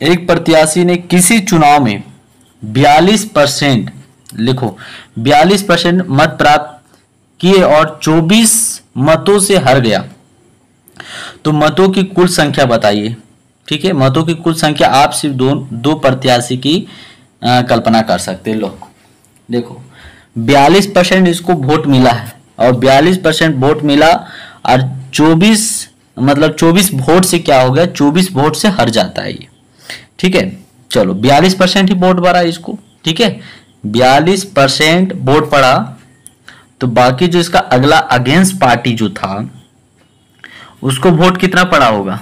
एक प्रत्याशी ने किसी चुनाव में 42 परसेंट लिखो 42 परसेंट मत प्राप्त किए और 24 मतों से हार गया। तो मतों की कुल संख्या बताइए ठीक है? मतों की कुल संख्या आप सिर्फ़ दो दो प्रत्याशी की आ, कल्पना कर सकते हैं। लोग देखो 42 परसेंट इसको वोट मिला है और 42 परसेंट वोट मिला और 24 मतलब 24 वोट से क्या हो गया? 24 वोट से हर जाता है ये। ठीक है? चलो 42 परसेंट ही वोट पड़ा इसको, ठीक है? 42 परसेंट वोट पड़ा तो बाकी जो इसका अगला अगेंस्ट पार्टी जो था, उसको वोट कितना पड़ा होगा?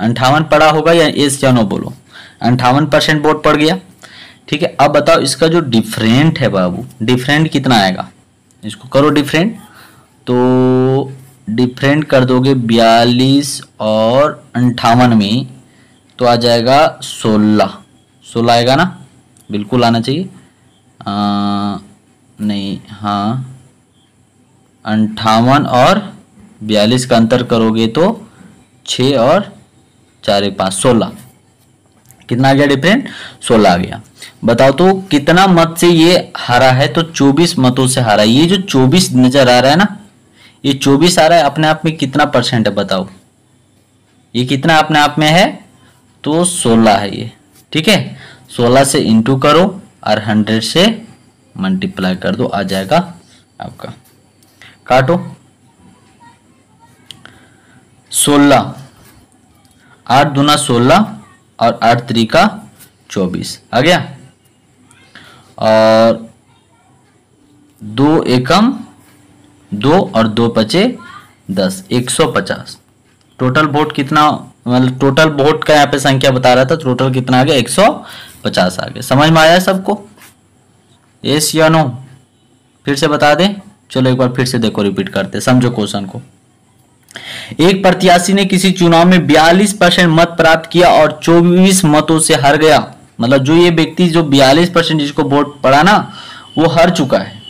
अंठावन पड़ा होगा या एस या नो बोलो? अंठावन परसेंट वोट पड़ गया, ठीक है? अब बताओ इसका जो डिफरेंट है बाबू डिफरेंट कितना आएगा? इसको करो डिफरेंट तो डिफरेंट कर दोगे बयालीस और अंठावन में तो आ जाएगा सोलह। सोलह आएगा ना? बिल्कुल आना चाहिए। आ, नहीं हाँ। अंठावन और बयालीस का अंतर करोगे तो छ और चार पाँच सोलह। कितना आ गया डिफरेंट सोलह आ गया। बताओ तो कितना मत से ये हारा है तो चौबीस मतों से हारा ये जो चौबीस नज़र आ रहा है ना ये चौबीस आ रहा है अपने आप में कितना परसेंट है बताओ? ये कितना अपने आप में है? तो सोलह है ये, ठीक है? सोलह से इंटू करो और हंड्रेड से मल्टीप्लाई कर दो, आ जाएगा आपका। काटो। सोलह, आठ दूना सोलह और आठ तरीका चौबीस, आ गया? और दो एकम, दो और दो पचे दस, एक सौ पचास। टोटल वोट कितना मतलब टोटल वोट का यहाँ पे संख्या बता रहा था टोटल कितना आ गया? एक सौ पचास आ गया। समझ में आया सबको? यस या नो फिर से बता दें। चलो एक बार फिर से देखो रिपीट करते समझो क्वेश्चन को। एक प्रत्याशी ने किसी चुनाव में 42 परसेंट मत प्राप्त किया और 24 मतों से हार गया। मतलब जो ये व्यक्ति, जो 42 परसेंट जिसको वोट पड़ा ना, वो हार चुका है।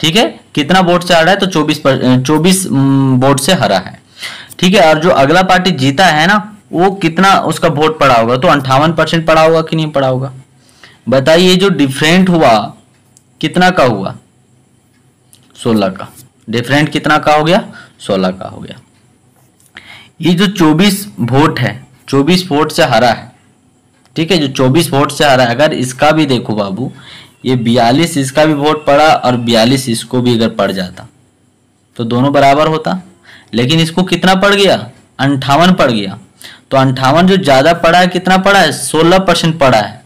ठीक है? कितना वोट से हारा है? तो 24 चौबीस वोट से हरा है। ठीक है, और जो अगला पार्टी जीता है ना, वो कितना उसका वोट पड़ा होगा? तो अंठावन परसेंट पड़ा होगा कि नहीं पड़ा होगा? बताइए जो डिफरेंट हुआ, कितना का हुआ? सोलह का। डिफरेंट कितना का हो गया? सोलह का हो गया। ये जो चौबीस वोट है, चौबीस वोट से हरा है, ठीक है, जो चौबीस वोट से हरा है, अगर इसका भी देखो बाबू, ये बयालीस इसका भी वोट पड़ा और बयालीस इसको भी अगर पड़ जाता तो दोनों बराबर होता। लेकिन इसको कितना पड़ गया? अंठावन पड़ गया। तो अंठावन जो ज़्यादा पड़ा है, कितना पड़ा है? सोलह परसेंट पड़ा है।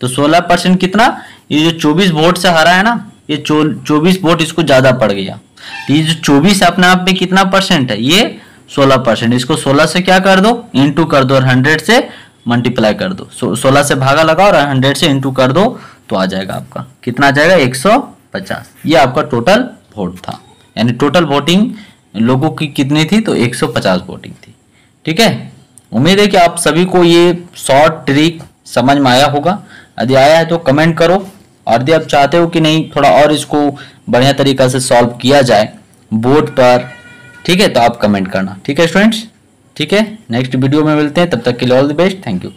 तो सोलह परसेंट कितना? ये जो चौबीस वोट से हरा है ना, ये चौबीस वोट इसको ज़्यादा पड़ गया। तो ये जो चौबीस अपने आप में कितना परसेंट है? ये सोलह परसेंट। इसको सोलह से क्या कर दो? इंटू कर दो और हंड्रेड से मल्टीप्लाई कर दो। सोलह से भागा लगाओ और हंड्रेड से इंटू कर दो तो आ जाएगा आपका। कितना आ जाएगा? एक सौ पचास। ये आपका टोटल वोट था। यानी टोटल वोटिंग लोगों की कितनी थी तो 150 वोटिंग थी। ठीक है? उम्मीद है कि आप सभी को ये शॉर्ट ट्रिक समझ में आया होगा। यदि आया है तो कमेंट करो। और यदि आप चाहते हो कि नहीं, थोड़ा और इसको बढ़िया तरीका से सॉल्व किया जाए बोर्ड पर, ठीक है तो आप कमेंट करना। ठीक है स्टूडेंट्स ठीक है? नेक्स्ट वीडियो में मिलते हैं। तब तक के लिए all the best thank you